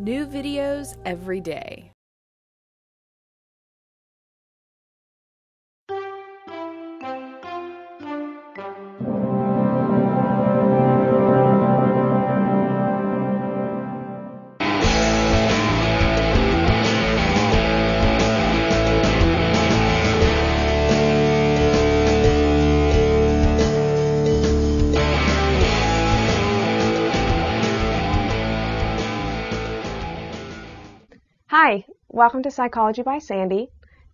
New videos every day. Welcome to Psychology by Sandy.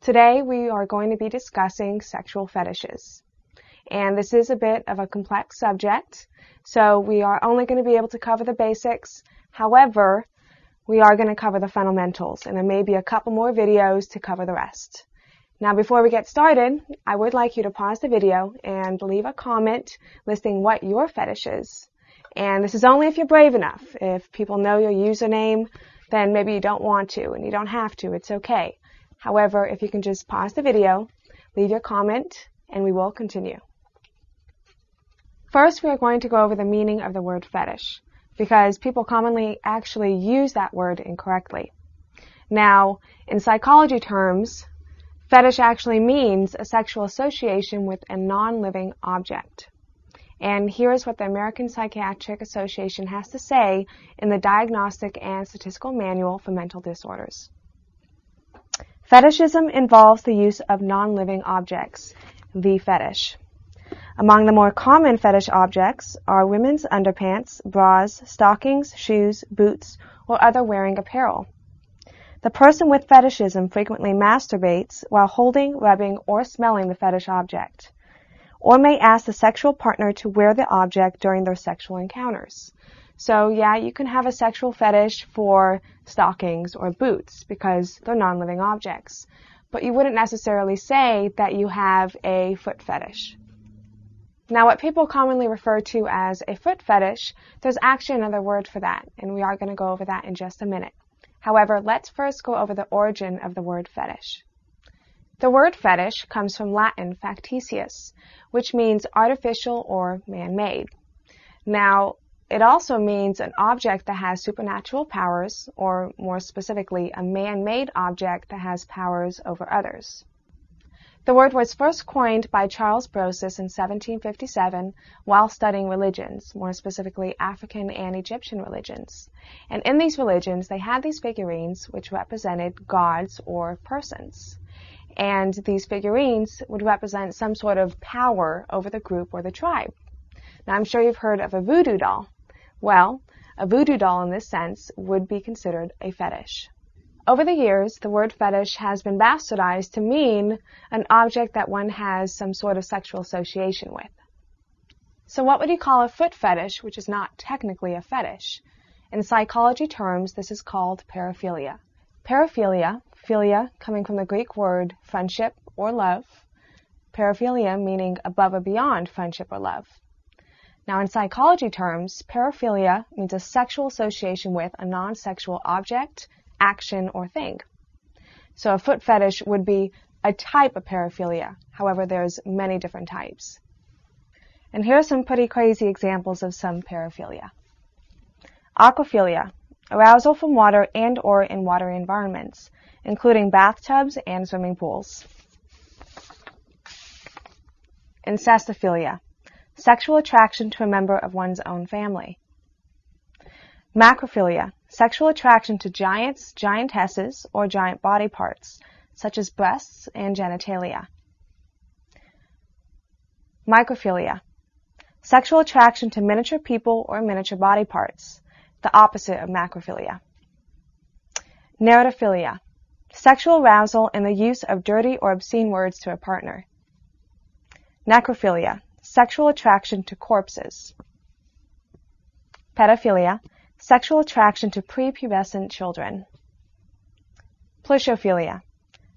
Today we are going to be discussing sexual fetishes. And this is a bit of a complex subject, so we are only going to be able to cover the basics. However, we are going to cover the fundamentals, and there may be a couple more videos to cover the rest. Now, before we get started, I would like you to pause the video and leave a comment listing what your fetish is. And this is only if you're brave enough. If people know your username, then maybe you don't want to and you don't have to. It's okay. However, if you can just pause the video, leave your comment, and we will continue. First, we are going to go over the meaning of the word fetish because people commonly actually use that word incorrectly. Now, in psychology terms, fetish actually means a sexual association with a non-living object. And here is what the American Psychiatric Association has to say in the Diagnostic and Statistical Manual for Mental Disorders. Fetishism involves the use of non-living objects, the fetish. Among the more common fetish objects are women's underpants, bras, stockings, shoes, boots, or other wearing apparel. The person with fetishism frequently masturbates while holding, rubbing, or smelling the fetish object or may ask the sexual partner to wear the object during their sexual encounters. So yeah, you can have a sexual fetish for stockings or boots because they're non-living objects. But you wouldn't necessarily say that you have a foot fetish. Now, what people commonly refer to as a foot fetish, there's actually another word for that, and we are going to go over that in just a minute. However, let's first go over the origin of the word fetish. The word fetish comes from Latin factitious, which means artificial or man-made. Now, it also means an object that has supernatural powers, or more specifically, a man-made object that has powers over others. The word was first coined by Charles Brosses in 1757 while studying religions, more specifically African and Egyptian religions. And in these religions, they had these figurines which represented gods or persons and these figurines would represent some sort of power over the group or the tribe. Now, I'm sure you've heard of a voodoo doll. Well, a voodoo doll in this sense would be considered a fetish. Over the years, the word fetish has been bastardized to mean an object that one has some sort of sexual association with. So what would you call a foot fetish, which is not technically a fetish? In psychology terms, this is called paraphilia. Paraphilia Philia coming from the Greek word friendship or love. Paraphilia meaning above or beyond friendship or love. Now, in psychology terms, paraphilia means a sexual association with a non-sexual object, action, or thing. So a foot fetish would be a type of paraphilia. However, there's many different types. And here are some pretty crazy examples of some paraphilia. Aquaphilia, arousal from water and or in watery environments including bathtubs and swimming pools. Incestophilia, sexual attraction to a member of one's own family. Macrophilia, sexual attraction to giants, giantesses, or giant body parts, such as breasts and genitalia. Microphilia, sexual attraction to miniature people or miniature body parts, the opposite of macrophilia. Narratophilia, Sexual arousal and the use of dirty or obscene words to a partner. Necrophilia, sexual attraction to corpses. Pedophilia, sexual attraction to prepubescent children. Plushophilia,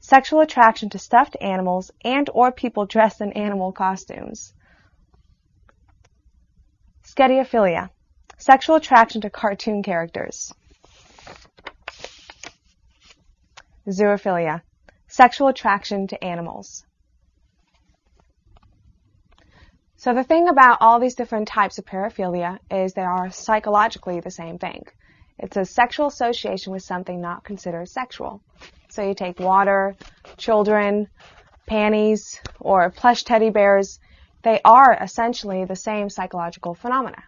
sexual attraction to stuffed animals and or people dressed in animal costumes. Schediaphilia, sexual attraction to cartoon characters. Zoophilia, sexual attraction to animals. So the thing about all these different types of paraphilia is they are psychologically the same thing. It's a sexual association with something not considered sexual. So you take water, children, panties, or plush teddy bears. They are essentially the same psychological phenomena.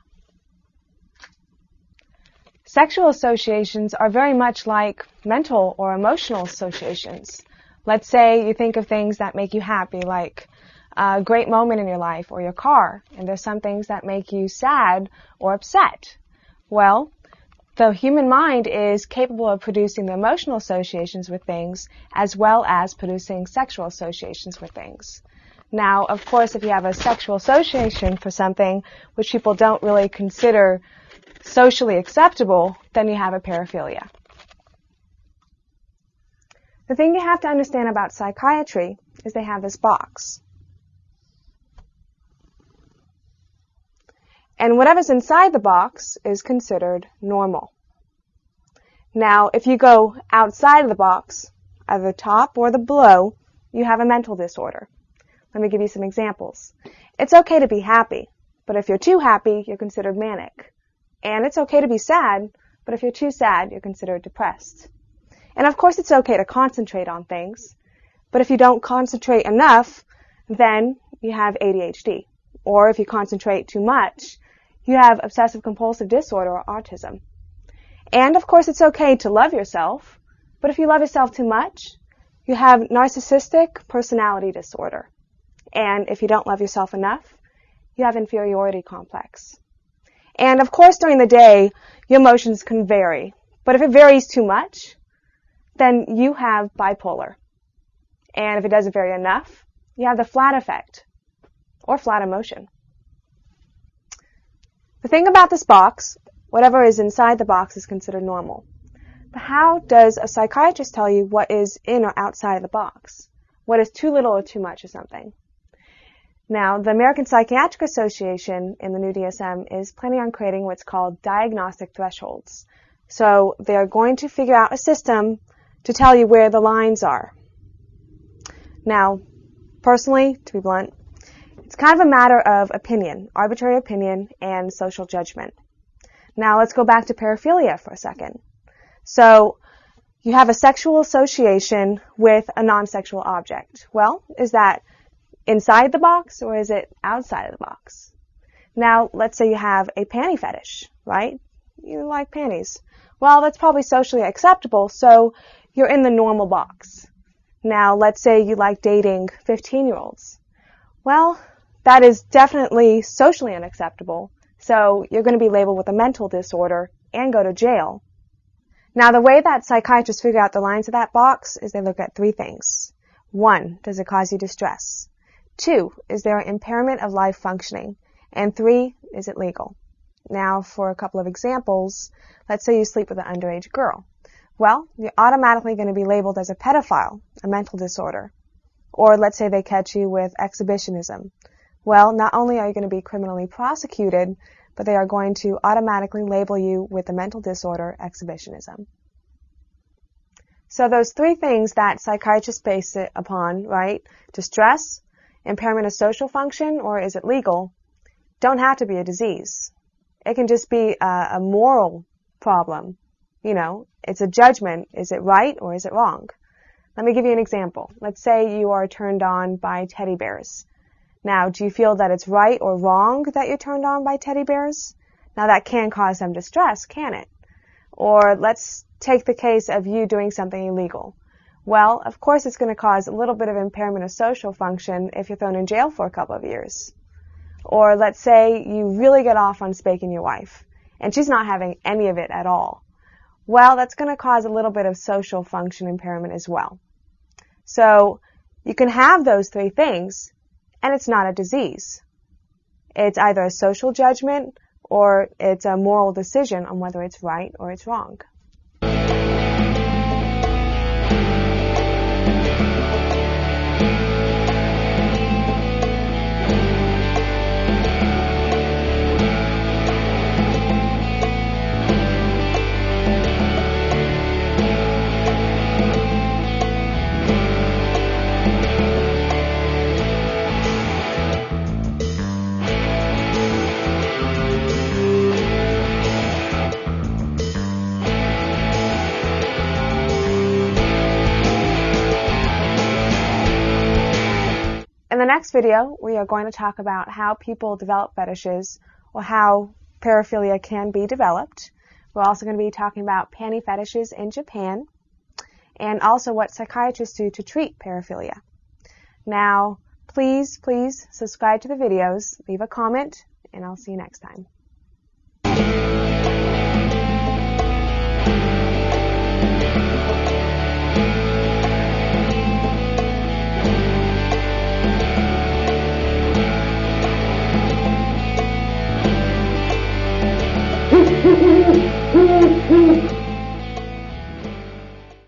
Sexual associations are very much like mental or emotional associations. Let's say you think of things that make you happy, like a great moment in your life or your car, and there's some things that make you sad or upset. Well, the human mind is capable of producing the emotional associations with things as well as producing sexual associations with things. Now, of course, if you have a sexual association for something which people don't really consider socially acceptable, then you have a paraphilia. The thing you have to understand about psychiatry is they have this box. And whatever's inside the box is considered normal. Now, if you go outside of the box, either the top or the below, you have a mental disorder. Let me give you some examples. It's okay to be happy, but if you're too happy, you're considered manic. And it's okay to be sad, but if you're too sad, you're considered depressed. And of course, it's okay to concentrate on things, but if you don't concentrate enough, then you have ADHD. Or if you concentrate too much, you have obsessive compulsive disorder or autism. And of course, it's okay to love yourself, but if you love yourself too much, you have narcissistic personality disorder. And if you don't love yourself enough, you have inferiority complex. And of course, during the day, your emotions can vary. But if it varies too much, then you have bipolar. And if it doesn't vary enough, you have the flat affect or flat emotion. The thing about this box, whatever is inside the box is considered normal. But how does a psychiatrist tell you what is in or outside of the box? What is too little or too much of something? Now, the American Psychiatric Association in the new DSM is planning on creating what's called diagnostic thresholds. So they are going to figure out a system to tell you where the lines are. Now, personally, to be blunt, it's kind of a matter of opinion, arbitrary opinion, and social judgment. Now let's go back to paraphilia for a second. So, you have a sexual association with a non-sexual object. Well, is that inside the box or is it outside of the box? Now, let's say you have a panty fetish, right? You like panties. Well, that's probably socially acceptable, so you're in the normal box. Now, let's say you like dating 15 year olds. Well, that is definitely socially unacceptable, so you're going to be labeled with a mental disorder and go to jail. Now, the way that psychiatrists figure out the lines of that box is they look at three things. One, does it cause you distress? Two, is there an impairment of life functioning? And three, is it legal? Now, for a couple of examples, let's say you sleep with an underage girl. Well, you're automatically going to be labeled as a pedophile, a mental disorder. Or let's say they catch you with exhibitionism. Well, not only are you going to be criminally prosecuted, but they are going to automatically label you with the mental disorder exhibitionism. So those three things that psychiatrists base it upon, right? Distress, impairment of social function, or is it legal, don't have to be a disease. It can just be a, a moral problem. You know, it's a judgment. Is it right or is it wrong? Let me give you an example. Let's say you are turned on by teddy bears. Now, do you feel that it's right or wrong that you're turned on by teddy bears? Now that can cause some distress, can it? Or let's take the case of you doing something illegal. Well, of course it's going to cause a little bit of impairment of social function if you're thrown in jail for a couple of years. Or let's say you really get off on spanking your wife, and she's not having any of it at all. Well, that's going to cause a little bit of social function impairment as well. So, you can have those three things, and it's not a disease. It's either a social judgment or it's a moral decision on whether it's right or it's wrong. The next video, we are going to talk about how people develop fetishes or how paraphilia can be developed. We're also going to be talking about panty fetishes in Japan and also what psychiatrists do to treat paraphilia. Now, please, please subscribe to the videos, leave a comment, and I'll see you next time.